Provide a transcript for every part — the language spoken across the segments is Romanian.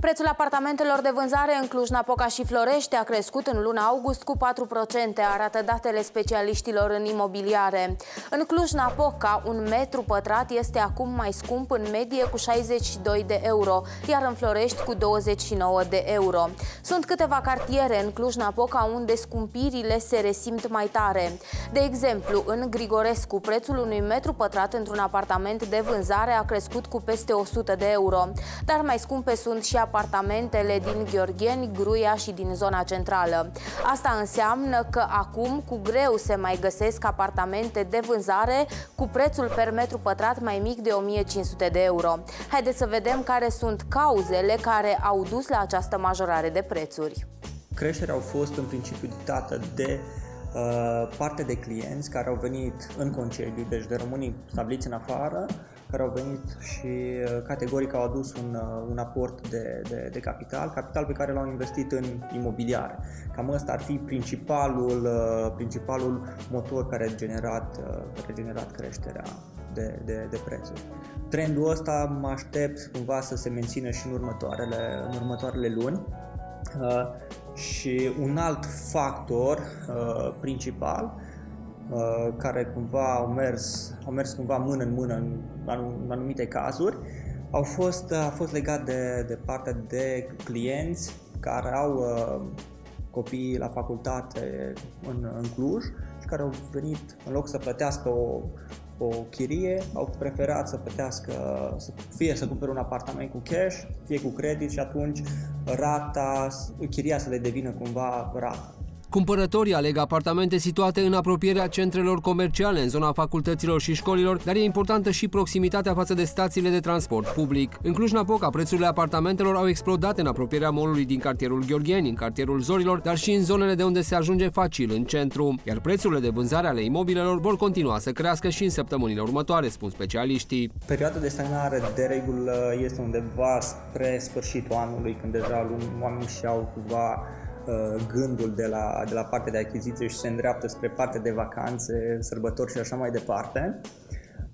Prețul apartamentelor de vânzare în Cluj-Napoca și Florești a crescut în luna august cu 4%, arată datele specialiștilor în imobiliare. În Cluj-Napoca, un metru pătrat este acum mai scump în medie cu 62 de euro, iar în Florești cu 29 de euro. Sunt câteva cartiere în Cluj-Napoca unde scumpirile se resimt mai tare. De exemplu, în Grigorescu, prețul unui metru pătrat într-un apartament de vânzare a crescut cu peste 100 de euro, dar mai scumpe sunt și apartamentele din Gheorgheni, Gruia și din zona centrală. Asta înseamnă că acum cu greu se mai găsesc apartamente de vânzare cu prețul per metru pătrat mai mic de 1500 de euro. Haideți să vedem care sunt cauzele care au dus la această majorare de prețuri. Creșterea au fost în principiu dictată de uh, parte de clienți care au venit în concediu, deci de românii stabiliți în afară, care au venit și uh, categoric au adus un, uh, un aport de, de, de capital, capital pe care l-au investit în imobiliare. Cam ăsta ar fi principalul, uh, principalul motor care a generat, care a generat creșterea de, de, de prețuri. Trendul ăsta mă aștept cumva să se mențină și în următoarele, în următoarele luni. Uh, și un alt factor uh, principal Uh, care cumva au mers, au mers cumva mână în mână în, în anumite cazuri, au fost, a fost legat de, de partea de clienți care au uh, copii la facultate în, în Cluj și care au venit, în loc să plătească o, o chirie, au preferat să plătească, să, fie să cumpere un apartament cu cash, fie cu credit și atunci rata, chiria să le devină cumva rata. Cumpărătorii aleg apartamente situate în apropierea centrelor comerciale, în zona facultăților și școlilor, dar e importantă și proximitatea față de stațiile de transport public. În Cluj-Napoca, prețurile apartamentelor au explodat în apropierea molului din cartierul Gheorgheni, în cartierul Zorilor, dar și în zonele de unde se ajunge facil în centru, iar prețurile de vânzare ale imobilelor vor continua să crească și în săptămânile următoare, spun specialiștii. Perioada de stagnare de regulă este undeva spre sfârșitul anului, când deja oamenii și-au cumva Uh, gândul de la, de la partea de achiziție și se îndreaptă spre partea de vacanțe, sărbători și așa mai departe.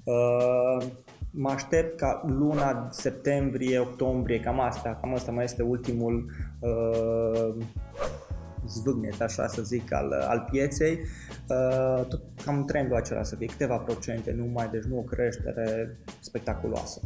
Uh, mă aștept ca luna septembrie, octombrie, cam asta, cam asta mai este ultimul uh, zvâgnet, așa să zic, al, al pieței. Uh, tot cam trendul acela să fie câteva procente numai, deci nu o creștere spectaculoasă.